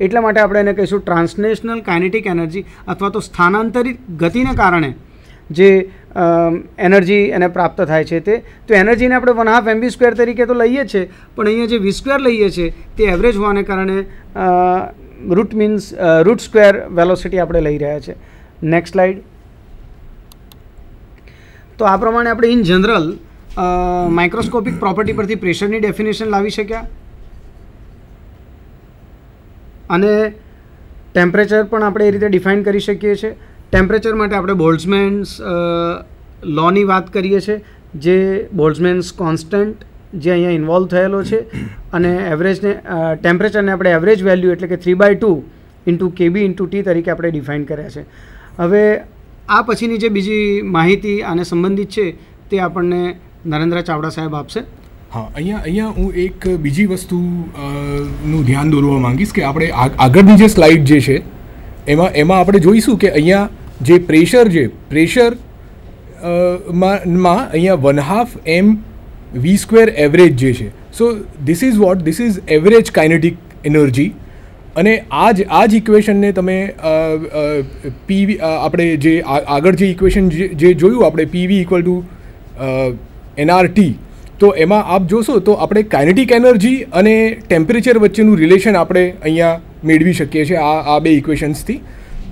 એટલા માટે આપણે એને કહીશું ટ્રાન્સનેશનલ કાઇનેટિક એનર્જી અથવા તો સ્થાનાંતરિત ગતિને કારણે જે એનર્જી એને પ્રાપ્ત થાય છે તે. તો એનર્જીને આપણે વન હાફ એમબી સ્ક્વેર તરીકે તો લઈએ છીએ, પણ અહીંયા જે વી સ્ક્વેર લઈએ છીએ, તે એવરેજ હોવાને કારણે root means root square velocity આપણે લઈ રહ્યા છે નેક્સ્ટ સ્લાઇડ તો આ પ્રમાણે આપણે ઇન જનરલ માઇક્રોસ્કોપિક પ્રોપર્ટી પરથી પ્રેશરની ડેફિનેશન લાવી શક્યા. અને ટેમ્પરેચર પણ આપણે એ રીતે ડિફાઇન કરી શકીએ છીએ. ટેમ્પરેચર માટે આપણે બોલ્ટ્સમેન્સ લોની વાત કરીએ છીએ, જે બોલ્ટ્સમેન્સ કોન્સ્ટન્ટ જે અહીંયા ઇન્વોલ્વ થયેલો છે અને એવરેજને ટેમ્પરેચરને આપણે એવરેજ વેલ્યુ એટલે કે three by two into KB into T તરીકે આપણે ડિફાઇન કર્યા છે. હવે આ પછીની જે બીજી માહિતી આને સંબંધિત છે તે આપણને નરેન્દ્ર ચાવડા સાહેબ આપશે. હા, અહીંયા અહીંયા હું એક બીજી વસ્તુ નું ધ્યાન દોરવા માંગીશ કે આપણે આગળની જે સ્લાઇડ જે છે, એમાં એમાં આપણે જોઈશું કે અહીંયા જે પ્રેશર છે, પ્રેશરમાં અહીંયા one half M V square average જે છે. So this is what this is average kinetic energy અને આ જ આ જ ઇક્વેશનને તમે પીવી આપણે જે આગળ જે ઇક્વેશન જે જોયું, આપણે પીવી ઇક્વલ ટુ એનઆરટી તો એમાં આપ જોશો તો આપણે કાઇનેટિક એનર્જી અને ટેમ્પરેચર વચ્ચેનું રિલેશન આપણે અહીંયા મેળવી શકીએ છીએ આ આ બે ઇક્વેશન્સથી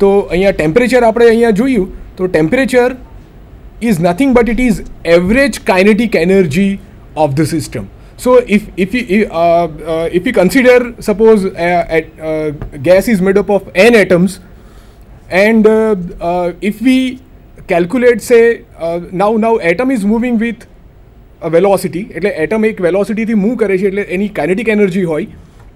તો અહીંયા ટેમ્પરેચર આપણે અહીંયા જોયું તો temperature is nothing but it is average kinetic energy uh, uh, if you consider suppose uh, uh, gas is made up of n atoms, and uh, uh, if we calculate say uh, now now atom is moving with velocity, એટલે atom એક વેલોસિટીથી move કરે છે એટલે એની kinetic energy હોય.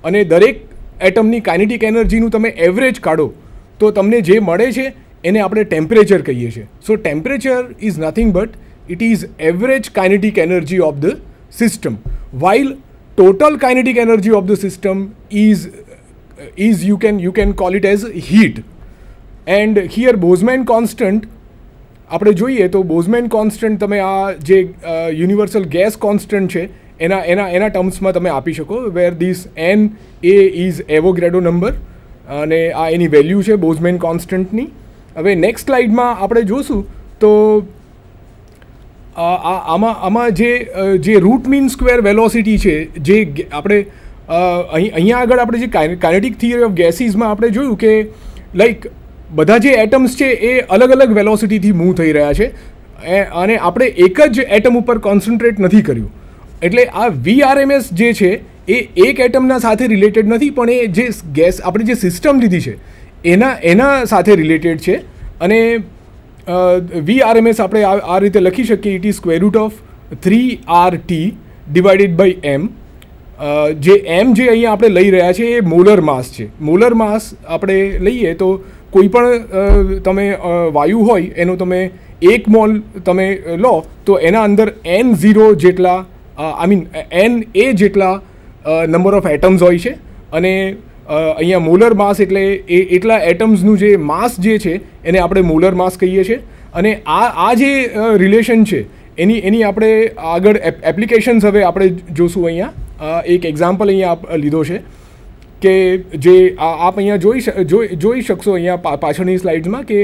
અને દરેક એટમની kinetic એનર્જીનું તમે એવરેજ કાઢો, તો તમને જે મળે છે, એને આપણે ટેમ્પરેચર કહીએ છીએ. So temperature is nothing but it is average kinetic energy of the system while total kinetic energy of the system is is you can you can call it as heat and here Boltzmann constant આપણે જોઈએ તો બોઝમેન constant તમે આ જે universal gas constant છે, એના એના એના ટર્મ્સમાં તમે આપી શકો where this N A is એવોગ્રેડો number અને આ એની વેલ્યુ છે બોઝમેન કોન્સ્ટન્ટની હવે નેક્સ્ટ સ્લાઇડમાં આપણે જોશું તો આમાં આમાં જે જે રૂટ મીન સ્ક્વેર વેલોસિટી છે, જે આપણે અહીં, અહીંયા આગળ આપણે જે કાઇનેટિક થિયરી ઓફ ગેસીસમાં આપણે જોયું કે લાઈક બધા જે એટમ્સ છે એ અલગ અલગ વેલોસિટીથી મૂવ થઈ રહ્યા છે. અને આપણે એક જ એટમ ઉપર કોન્સન્ટ્રેટ નથી કર્યું. એટલે આ વીઆરએમએસ જે છે, એ એક એટમના સાથે રિલેટેડ નથી, પણ એ જે ગેસ આપણે જે સિસ્ટમ લીધી છે, એના એના સાથે રિલેટેડ છે. અને વી આર આપણે આ રીતે લખી શકીએ it is square root of three R T divided by M જે એમ જે અહીંયા આપણે લઈ રહ્યા છીએ એ મોલર માસ છે. મોલર માસ આપણે લઈએ તો કોઈ પણ તમે વાયુ હોય, એનો તમે એક મોલ તમે લો, તો એના અંદર એન ઝીરો જેટલા આઈ મીન એન એ જેટલા નંબર ઓફ એટમ્સ હોય છે. અને અહીંયા મોલર માસ એટલે એ, એટલા એટમ્સનું જે માસ જે છે, એને આપણે મોલર માસ કહીએ છીએ. અને આ આ જે રિલેશન છે, એની એની આપણે આગળ એપ્લિકેશન્સ હવે આપણે જોશું અહીંયા. એક એક્ઝામ્પલ અહીંયા લીધો છે. કે જે આપ અહીંયા જોઈ જોઈ શકશો અહીંયા પાછળની સ્લાઇડ્સમાં કે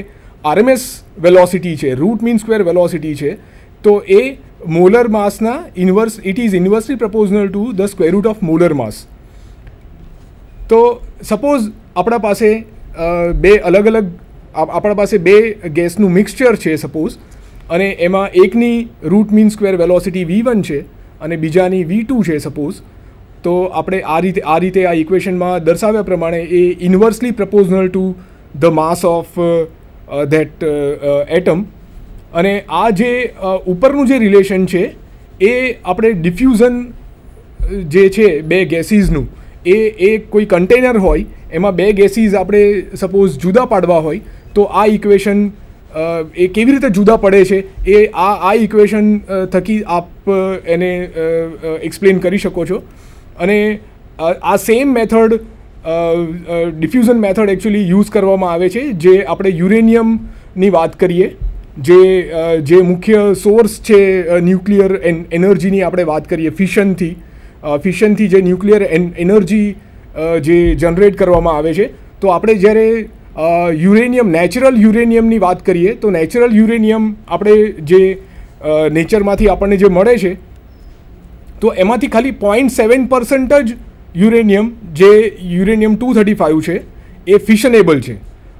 આરએમએસ વેલોસિટી છે. રૂટ મીન સ્ક્વેર વેલોસિટી છે. તો એ મોલર માસના inverse it is inversely proportional to the square root of molar mass તો સપોઝ આપણા પાસે બે અલગ અલગ આપણા પાસે બે ગેસનું મિક્સચર છે સપોઝ અને એમાં એકની root mean square velocity V one છે અને બીજાની વી ટુ છે સપોઝ તો આપણે આ રીતે આ રીતે આ ઇક્વેશનમાં દર્શાવ્યા પ્રમાણે એ inversely proportional to the mass of that atom અને આ જે ઉપરનું જે રિલેશન છે, એ આપણે ડિફ્યુઝન જે છે, બે ગેસીસનું એ એ કોઈ કન્ટેનર હોય, એમાં બે ગેસીસ આપણે સપોઝ જુદા પાડવા હોય, તો આ ઇક્વેશન એ કેવી રીતે જુદા પડે છે, એ આ આ ઇક્વેશન થકી આપ એને એક્સપ્લેન કરી શકો છો. અને આ same method diffusion method actually use કરવામાં આવે છે, જે આપણે યુરેનિયમની વાત કરીએ, જે જે મુખ્ય સોર્સ છે ન્યુક્લિયર એનર્જીની આપણે વાત કરીએ ફિશનથી ફિશનથી જે ન્યુક્લિયર એનર્જી જે જનરેટ કરવામાં આવે છે, તો આપણે જ્યારે યુરેનિયમ નેચરલ યુરેનિયમની વાત કરીએ, તો નેચરલ યુરેનિયમ આપણે જે નેચરમાંથી આપણને જે મળે છે તો એમાંથી ખાલી પોઈન્ટ સેવન પર્સન્ટ જ યુરેનિયમ, જે યુરેનિયમ ટુ થર્ટી ફાઇવ છે, એ ફિશનેબલ છે.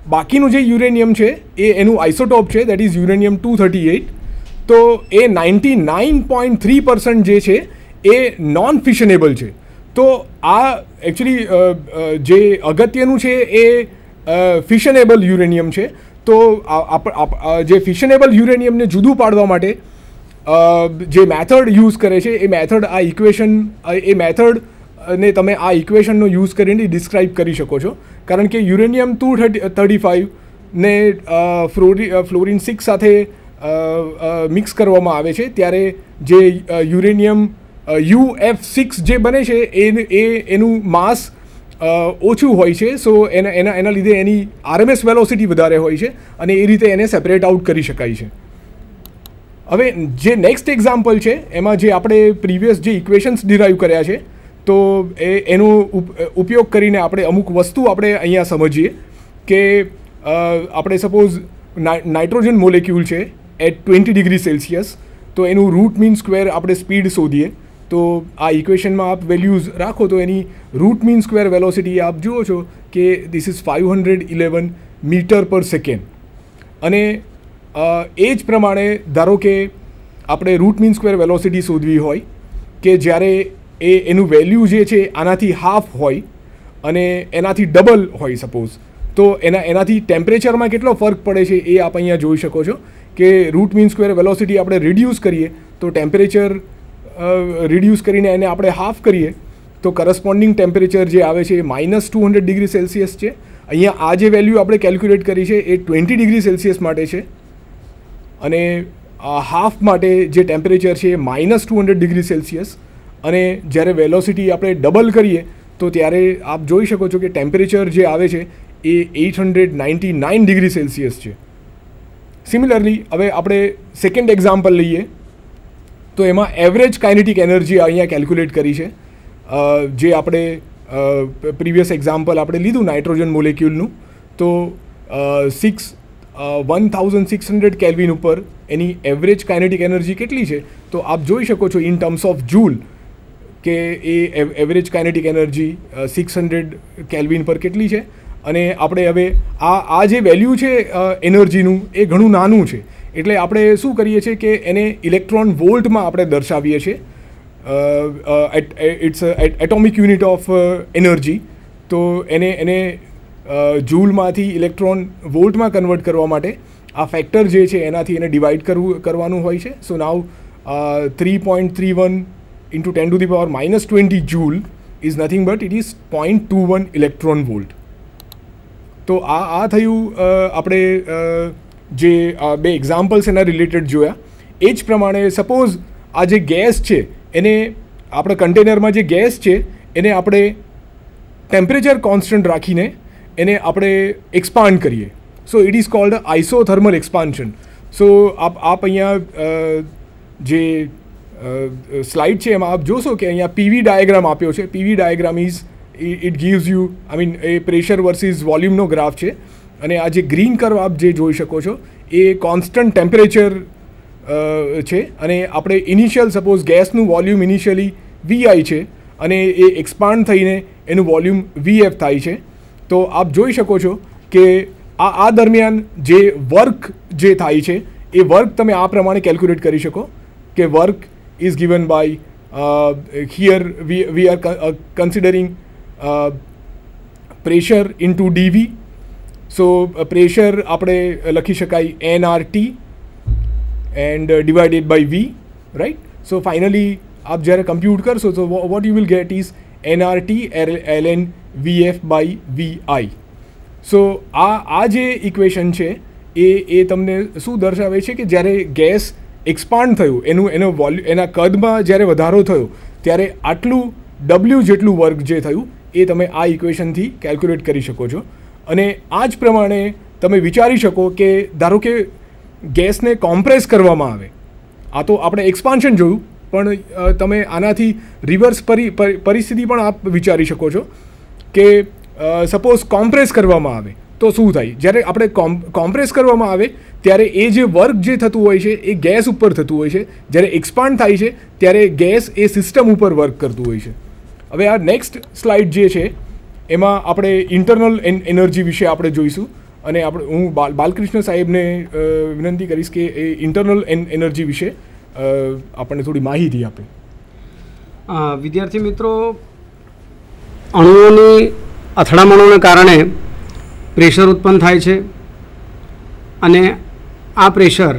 બાકીનું જે યુરેનિયમ છે, એ એનું આઇસોટોપ છે that is uranium two thirty eight તો એ ninety nine point three percent જે છે, એ નોન ફિશનેબલ છે. તો આ એકચ્યુઅલી જે અગત્યનું છે, એ ફિશનેબલ યુરેનિયમ છે. તો જે ફિશનેબલ યુરેનિયમને જુદું પાડવા માટે જે મેથડ યુઝ કરે છે, એ મેથડ આ ઇક્વેશન એ મેથડ ને તમે આ ઇક્વેશનનો યુઝ કરીને ડિસ્ક્રાઇબ કરી શકો છો. કારણ કે યુરેનિયમ ટુ થર્ટી ફાઇવ ને ફ્લોરી ફ્લોરિન સિક્સ સાથે મિક્સ કરવામાં આવે છે. ત્યારે જે યુરેનિયમ યુ એફ સિક્સ જે બને છે, એ એ, એનું માસ ઓછું હોય છે. સો એના એના એના લીધે એની આરએમએસ વેલોસિટી વધારે હોય છે અને એ રીતે એને સેપરેટ આઉટ કરી શકાય છે. હવે જે નેક્સ્ટ એક્ઝામ્પલ છે, એમાં જે આપણે પ્રીવિયસ જે ઇક્વેશન્સ ડિરાઈવ કર્યા છે, તો એ, એનો ઉપયોગ કરીને આપણે અમુક વસ્તુ આપણે અહીંયા સમજીએ કે આપણે સપોઝ નાઇટ્રોજન મોલેક્યુલ છે એટ ટ્વેન્ટી ડિગ્રી સેલ્સિયસ તો એનું રૂટ મીન સ્ક્વેર આપણે સ્પીડ શોધીએ. તો આ ઇક્વેશનમાં આપ વેલ્યુઝ રાખો તો એની રૂટ મીન સ્ક્વેર વેલોસિટી આપ જુઓ છો કે this is five hundred eleven metre per second અને એ જ પ્રમાણે ધારો કે આપણે રૂટ મીન સ્ક્વેર વેલોસિટી શોધવી હોય કે જ્યારે એ, એનું વેલ્યુ જે છે આનાથી હાફ હોય અને એનાથી ડબલ હોય સપોઝ તો એના, એનાથી ટેમ્પરેચરમાં કેટલો ફરક પડે છે એ આપ અહીંયા જોઈ શકો છો કે રૂટ મીન સ્ક્વેર વેલોસિટી આપણે રિડ્યુસ કરીએ, તો ટેમ્પરેચર રિડ્યુસ કરીને એને આપણે હાફ કરીએ, તો કરસ્પોન્ડિંગ ટેમ્પરેચર જે આવે છે એ minus two hundred degree Celsius છે. અહીંયા આ જે વેલ્યુ આપણે કેલ્ક્યુલેટ કરી છે એ ટ્વેન્ટી ડિગ્રી સેલ્સિયસ માટે છે. અને હાફ માટે જે ટેમ્પરેચર છે એ minus two hundred degree Celsius અને જ્યારે વેલોસિટી આપણે ડબલ કરીએ, તો ત્યારે આપ જોઈ શકો છો કે ટેમ્પરેચર જે આવે છે એ eight hundred ninety nine degree Celsius છે. સિમિલરલી હવે આપણે સેકન્ડ એક્ઝામ્પલ લઈએ. તો એમાં એવરેજ કાઇનેટિક એનર્જી અહીંયા કેલ્ક્યુલેટ કરી છે. જે આપણે પ્રીવિયસ એક્ઝામ્પલ આપણે લીધું નાઇટ્રોજન મોલેક્યુલનું તો six one thousand six hundred kelvin ઉપર એની એવરેજ કાઇનેટિક એનર્જી કેટલી છે? તો આપ જોઈ શકો છો ઇન ટર્મ્સ ઓફ જૂલ કે એ average kinetic energy six hundred kelvin પર કેટલી છે? અને આપણે હવે આ આ જે વેલ્યુ છે એનર્જીનું એ ઘણું નાનું છે. એટલે આપણે શું કરીએ છીએ કે એને ઇલેક્ટ્રોન વોલ્ટમાં આપણે દર્શાવીએ છીએ. It's atomic unit of energy તો એને એને જૂલમાંથી ઇલેક્ટ્રોન વોલ્ટમાં કન્વર્ટ કરવા માટે આ ફેક્ટર જે છે એનાથી એને ડિવાઈડ કરવું, કરવાનું હોય છે. So now three point three one into ten to the power minus twenty joule is nothing but it is point two one electron volt તો આ આ થયું આપણે જે બે એક્ઝામ્પલ્સ એના રિલેટેડ જોયા. એ જ પ્રમાણે સપોઝ આ જે ગેસ છે, એને આપણે કન્ટેનરમાં જે ગેસ છે, એને આપણે ટેમ્પરેચર કોન્સ્ટન્ટ રાખીને એને આપણે એક્સપાન્ડ કરીએ. So it is called isothermal expansion so આપ આપ અહીંયા જે સ્લાઇડ છે એમાં આપ જોશો કે અહીંયા પીવી ડાયાગ્રામ આપ્યો છે. PV diagram is it gives you I mean A pressure versus વોલ્યુમનો ગ્રાફ છે. અને આ જે ગ્રીન કર્વ આપ જે જોઈ શકો છો, એ કોન્સ્ટન્ટ ટેમ્પરેચર છે. અને આપણે ઇનિશિયલ સપોઝ ગેસનું વોલ્યુમ ઇનિશિયલી વીઆઈ છે. અને એ એક્સપાન્ડ થઈને એનું વોલ્યુમ વીએફ થાય છે. તો આપ જોઈ શકો છો કે આ આ દરમિયાન જે વર્ક જે થાય છે, એ વર્ક તમે આ પ્રમાણે કેલ્ક્યુલેટ કરી શકો કે work is given by here we we are considering pressure into pressure into dv. So આપણે લખી શકાય N R T and divided by V right so finally આપ જ્યારે કમ્પ્યુટ કરશો, તો what you will get is N R T L N V F by V I so આ આ જે ઇક્વેશન છે, એ એ તમને શું દર્શાવે છે કે જ્યારે ગેસ એક્સપાન્ડ થયું, એનું, એનો વોલ્યુ એના કદમાં જ્યારે વધારો થયો, ત્યારે આટલું ડબલ્યુ જેટલું વર્ક જે થયું, એ તમે આ ઇક્વેશનથી કેલ્ક્યુલેટ કરી શકો છો. અને આ જ પ્રમાણે તમે વિચારી શકો કે ધારો કે ગેસને કોમ્પ્રેસ કરવામાં આવે, આ તો આપણે એક્સપાન્શન જોયું, પણ તમે આનાથી રિવર્સ પરિ, પરિસ્થિતિ પણ આપ વિચારી શકો છો. કે સપોઝ કોમ્પ્રેસ કરવામાં આવે, તો શું થાય? જ્યારે આપણે કોમ્પ્રેસ કરવામાં આવે, ત્યારે એ જે વર્ક જે થતું હોય છે, એ ગેસ ઉપર થતું હોય છે. જ્યારે એક્સપાન્ડ થાય છે, ત્યારે ગેસ એ સિસ્ટમ ઉપર વર્ક કરતું હોય છે. હવે આ નેક્સ્ટ સ્લાઇડ જે છે, એમાં આપણે ઇન્ટરનલ એનર્જી વિશે આપણે જોઈશું. અને આપણે, હું બાલ, બાલકૃષ્ણ સાહેબને વિનંતી કરીશ કે એ ઇન્ટરનલ એનર્જી વિશે આપણને થોડી માહિતી આપે. વિદ્યાર્થી મિત્રો અણુઓની અથડામણોને કારણે પ્રેશર ઉત્પન્ન થાય છે અને આ પ્રેશર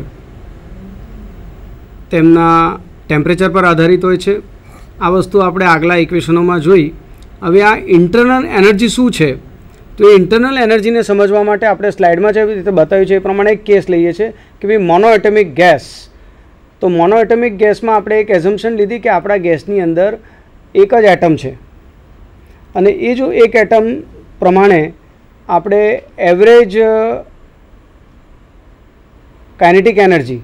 તેમના ટેમ્પરેચર પર આધારિત હોય છે. આ વસ્તુ આપણે આગલા ઇક્વેશનોમાં જોઈ. હવે આ ઇન્ટરનલ એનર્જી શું છે? તો એ ઇન્ટરનલ એનર્જીને સમજવા માટે આપણે સ્લાઇડમાં જેવી રીતે બતાવ્યું છે એ પ્રમાણે એક કેસ લઈએ છીએ કે ભાઈ મોનોએટમિક ગેસ તો મોનોએટમિક ગેસમાં આપણે એક એઝમ્પશન લીધી કે આપણા ગેસની અંદર એક જ એટમ છે. અને એ જો એક એટમ પ્રમાણે આપણે એવરેજ કાઇનેટિક એનર્જી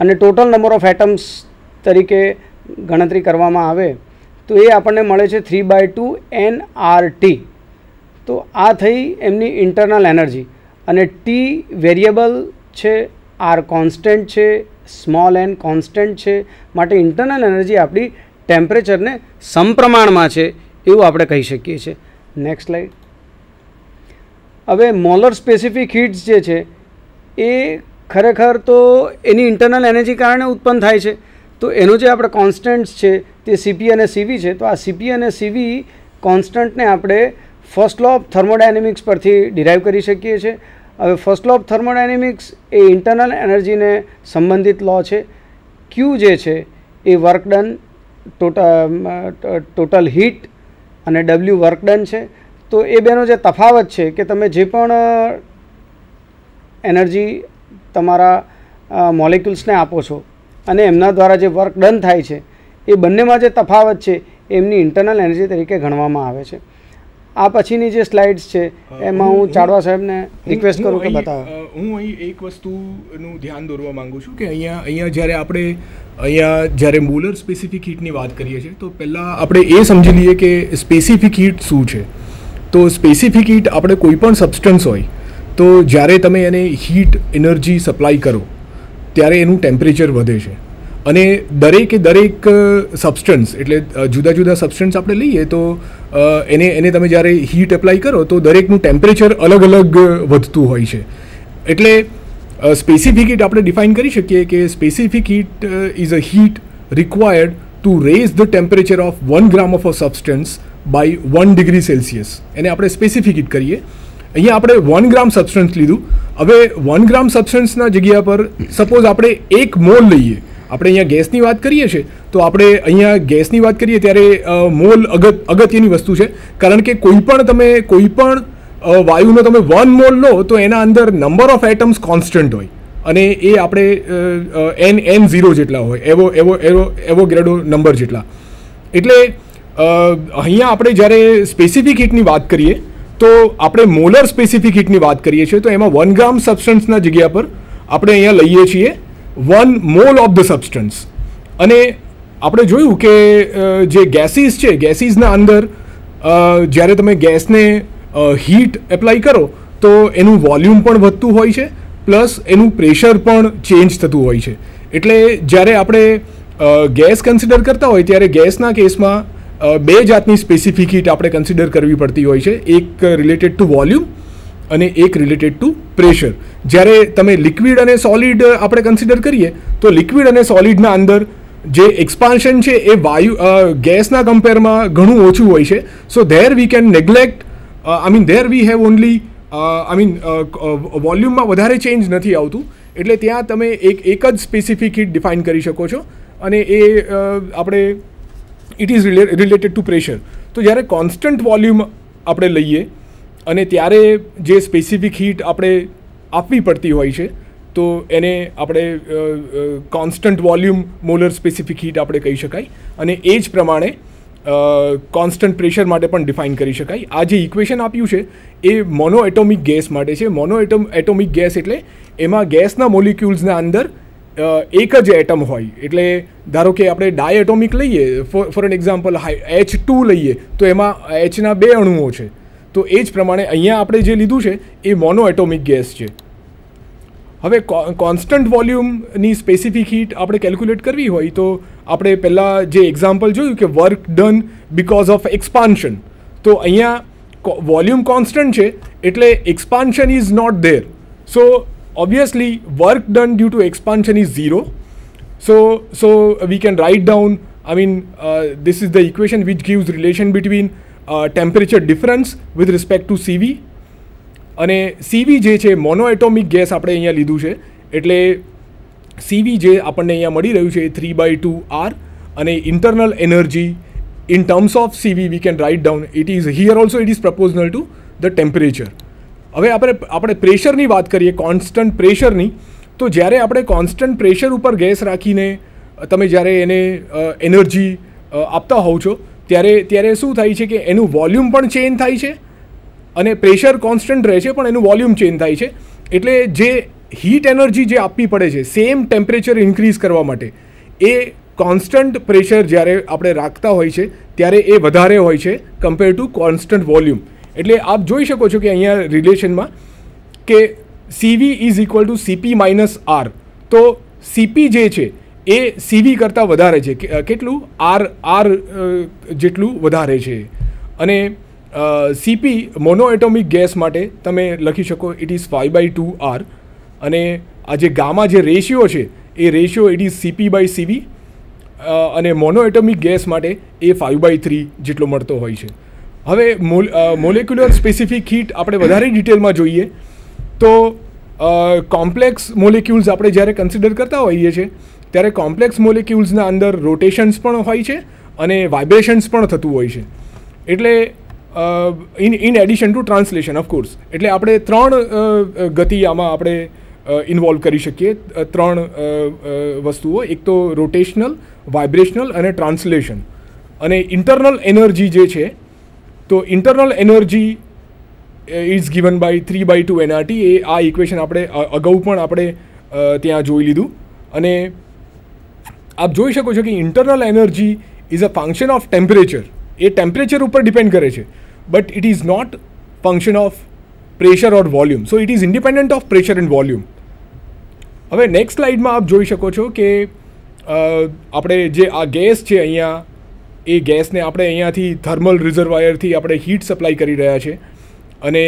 અને ટોટલ નંબર ઓફ એટમ્સ તરીકે ગણતરી કરવામાં આવે, તો એ આપણને મળે છે three by two N R T તો આ થઈ એમની ઇન્ટરનલ એનર્જી અને ટી વેરિયેબલ છે આર કોન્સ્ટન્ટ છે સ્મોલ એન કોન્સ્ટન્ટ છે, માટે ઇન્ટરનલ એનર્જી આપણી ટેમ્પરેચરને સમપ્રમાણમાં છે. એવું આપણે કહી શકીએ છીએ. નેક્સ્ટ સ્લાઇડ હવે મોલર સ્પેસિફિક હીટ્સ જે છે, એ ખરેખર તો એની ઇન્ટરનલ એનર્જી કારણે ઉત્પન્ન થાય છે. તો એનું જે આપણે કોન્સ્ટન્ટ્સ છે, તે સીપી અને સીવી છે. તો આ સીપી અને સીવી કોન્સ્ટન્ટને આપણે ફર્સ્ટ લો ઓફ થર્મોડાયનેમિક્સ પરથી ડિરાઈવ કરી શકીએ છીએ. હવે ફર્સ્ટ લો ઓફ થર્મોડાયનેમિક્સ એ ઇન્ટરનલ એનર્જીને સંબંધિત લો છે. ક્યુ જે છે, એ work done total total heat અને ડબલ્યુ વર્ક ડન છે, તો એ બેનો જે તફાવત છે કે તમે જે પણ એનર્જી તમારા મોલિક્યુલ્સને આપો છો અને એમના દ્વારા જે વર્ક ડન થાય છે, એ બંનેમાં જે તફાવત છે, એમની ઇન્ટરનલ એનર્જી તરીકે ગણવામાં આવે છે. આ પછીની જે સ્લાઇડ્સ છે એમાં હું ચાડવા સાહેબને રિક્વેસ્ટ કરું કે બતાવો. હું અહીં એક વસ્તુનું ધ્યાન દોરવા માંગુ છું કે અહીંયા અહીંયા જ્યારે આપણે અહીંયા જ્યારે મોલર સ્પેસિફિક હીટની વાત કરીએ છીએ તો પહેલાં આપણે એ સમજી લઈએ કે સ્પેસિફિક હીટ શું છે. તો સ્પેસિફિક હીટ આપણે કોઈ પણ સબસ્ટન્સ હોય તો જ્યારે તમે એને હીટ એનર્જી સપ્લાય કરો ત્યારે એનું ટેમ્પરેચર વધે છે. અને દરેકે દરેક સબસ્ટન્સ એટલે જુદા જુદા સબસ્ટન્સ આપણે લઈએ તો એને એને તમે જ્યારે હીટ એપ્લાય કરો તો દરેકનું ટેમ્પરેચર અલગ અલગ વધતું હોય છે. એટલે સ્પેસિફિક હીટ આપણે ડિફાઇન કરી શકીએ કે specific heat is a heat required to raise the temperature of one gram of a substance by one degree Celsius એને આપણે સ્પેસિફિક હીટ કરીએ. અહીંયા આપણે વન ગ્રામ સબસ્ટન્સ લીધું. હવે વન ગ્રામ સબસ્ટન્સના જગ્યા પર સપોઝ આપણે એક મોલ લઈએ. આપણે અહીંયા ગેસની વાત કરીએ છીએ, તો આપણે અહીંયા ગેસની વાત કરીએ ત્યારે મોલ અગત, અગત્યની વસ્તુ છે. કારણ કે કોઈ પણ તમે, કોઈ પણ વાયુનો તમે વન મોલ લો, તો એના અંદર નંબર ઓફ એટમ્સ કોન્સ્ટન્ટ હોય. અને એ આપણે એન એન ઝીરો જેટલા હોય, એવો એવો એવો એવો ગ્રેડો નંબર જેટલા. એટલે અહીંયા આપણે જ્યારે સ્પેસિફિક હીટની વાત કરીએ, તો આપણે મોલર સ્પેસિફિક હીટની વાત કરીએ છીએ, તો એમાં વન ગ્રામ સબસ્ટન્સના જગ્યા પર આપણે અહીંયા લઈએ છીએ one mole of the substance અને આપણે જોયું કે જે ગેસીસ છે ગેસીસના અંદર જ્યારે તમે ગેસને હીટ એપ્લાય કરો, તો એનું વોલ્યુમ પણ વધતું હોય છે પ્લસ એનું પ્રેશર પણ ચેન્જ થતું હોય છે. એટલે જ્યારે આપણે ગેસ કન્સિડર કરતા હોય, ત્યારે ગેસના કેસમાં બે જાતની સ્પેસિફિક હીટ આપણે કન્સિડર કરવી પડતી હોય છે. એક રિલેટેડ ટુ વોલ્યુમ અને એક રિલેટેડ ટુ પ્રેશર જ્યારે તમે લિક્વિડ અને સોલિડ આપણે કન્સિડર કરીએ, તો લિક્વિડ અને સોલિડના અંદર જે એક્સપાન્શન છે એ વાયુ ગેસના કમ્પેરમાં ઘણું ઓછું હોય છે. So there we can neglect I mean there we have only I mean વોલ્યુમમાં વધારે ચેન્જ નથી આવતું. એટલે ત્યાં તમે એક એક જ સ્પેસિફિક હીટ ડિફાઇન કરી શકો છો. અને એ આપણે it is related to pressure તો જ્યારે કોન્સ્ટન્ટ વોલ્યુમ આપણે લઈએ અને ત્યારે જે સ્પેસિફિક હીટ આપણે આપવી પડતી હોય છે, તો એને આપણે constant volume molar specific heat આપણે કહી શકાય. અને એ જ પ્રમાણે કોન્સ્ટન્ટ પ્રેશર માટે પણ ડિફાઇન કરી શકાય. આ જે ઇક્વેશન આપ્યું છે, એ મોનો એટોમિક ગેસ માટે છે. મોનો એટમ એટોમિક ગેસ એટલે એમાં ગેસના મોલિક્યુલ્સના અંદર એક જ એટમ હોય. એટલે ધારો કે આપણે ડાય એટોમિક લઈએ for an example H two લઈએ, તો એમાં એચના બે અણુઓ છે. તો એ જ પ્રમાણે અહીંયા આપણે જે લીધું છે, એ મોનો એટોમિક ગેસ છે. હવે કોન્સ્ટન્ટ વોલ્યુમની સ્પેસિફિક હીટ આપણે કેલ્ક્યુલેટ કરવી હોય તો આપણે પહેલાં જે એક્ઝામ્પલ જોયું કે work done because of expansion તો અહીંયા વોલ્યુમ કોન્સ્ટન્ટ છે, એટલે expansion is not there so obviously work done due to expansion is zero so so we can write down I mean this is the equation which gives relation uh, difference with respect to CV અને સીવી જે છે monoatomic gas આપણે અહીંયા લીધું છે. એટલે સીવી જે આપણને અહીંયા મળી રહ્યું છે એ થ્રી બાય ટુ આર અને internal energy in terms of CV we can write down it is here also it is proportional to the temperature હવે આપણે આપણે પ્રેશરની વાત કરીએ કોન્સ્ટન્ટ પ્રેશરની તો જ્યારે આપણે કોન્સ્ટન્ટ પ્રેશર ઉપર ગેસ રાખીને તમે જ્યારે એને એનર્જી આપતા હોવ છો ત્યારે ત્યારે શું થાય છે કે એનું વોલ્યુમ પણ ચેન્જ થાય છે અને પ્રેશર કોન્સ્ટન્ટ રહે છે, પણ એનું વોલ્યુમ ચેન્જ થાય છે. એટલે જે હીટ એનર્જી જે આપવી પડે છે સેમ ટેમ્પરેચર ઇન્ક્રીઝ કરવા માટે, એ કોન્સ્ટન્ટ પ્રેશર જ્યારે આપણે રાખતા હોય છે, ત્યારે એ વધારે હોય છે કમ્પેર ટુ કોન્સ્ટન્ટ વોલ્યુમ એટલે આપ જોઈ શકો છો કે અહીંયા રિલેશનમાં કે CV is equal to CP minus R તો સીપી જે છે એ સીવી કરતાં વધારે છે. કેટલું? આર આર જેટલું વધારે છે. અને સીપી મોનોએટોમિક ગેસ માટે તમે લખી શકો it is five by two R અને આ જે ગામા જે રેશિયો છે, એ ratio it is CP by CV અને મોનોએટોમિક ગેસ માટે એ ફાઇવ બાય થ્રી જેટલો મળતો હોય છે. હવે મોલેક્યુલર સ્પેસિફિક હીટ આપણે વધારે ડિટેલમાં જોઈએ, તો કોમ્પ્લેક્સ મોલેક્યુલ્સ આપણે જ્યારે કન્સિડર કરતા હોઈએ છીએ ત્યારે કોમ્પ્લેક્સ મોલેક્યુલ્સના અંદર રોટેશન્સ પણ હોય છે અને વાઇબ્રેશન્સ પણ થતું હોય છે. એટલે in in addition to translation of course એટલે આપણે ત્રણ ગતિ આમાં આપણે ઇન્વોલ્વ કરી શકીએ. ત્રણ વસ્તુઓ. એક તો રોટેશનલ વાઇબ્રેશનલ અને ટ્રાન્સલેશન અને ઇન્ટરનલ એનર્જી જે છે, તો internal energy is given by three by two NRT એ આ ઇક્વેશન આપણે અગાઉ પણ આપણે ત્યાં જોઈ લીધું. અને આપ જોઈ શકો છો કે internal energy is a function of temperature A temperature ઉપર ડિપેન્ડ કરે છે. But it is not function of pressure or volume so it is independent of pressure and volume હવે નેક્સ્ટ સ્લાઇડમાં આપ જોઈ શકો છો કે આપણે જે આ ગેસ છે અહીંયા, એ ગેસને આપણે અહીંયાથી થર્મલ રિઝર્વાયરથી આપણે હીટ સપ્લાય કરી રહ્યા છે. અને